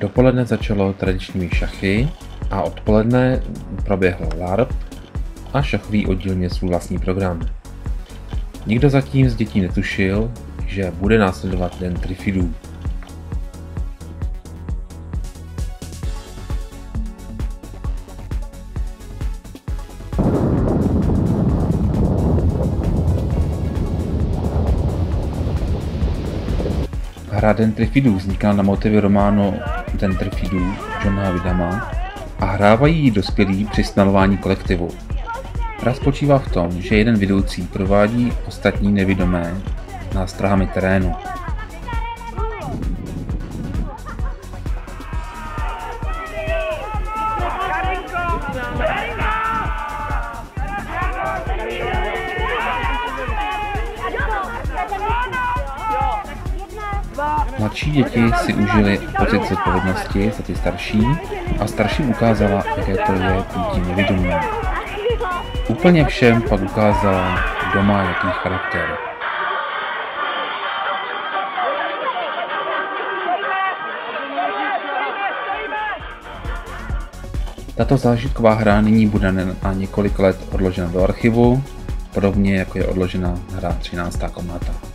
Dopoledne začalo tradičními šachy a odpoledne proběhl LARP a šachový oddíl měl svůj vlastní program. Nikdo zatím z dětí netušil, že bude následovat den Trifidů. Hra Den Trifidů vznikla na motivy románu Den Trifidů Johna Vidama a hrávají ji dospělí při stanování kolektivu. Hra spočívá v tom, že jeden vedoucí provádí ostatní nevidomé nástrahami terénu. Mladší děti si užili pocit zodpovědnosti za ty starší a starším ukázala, jaké to je být nevědomým. Úplně všem pak ukázala, kdo má jaký charakter. Tato zážitková hra nyní bude na několik let odložena do archivu, podobně jako je odložena hra 13. komnata.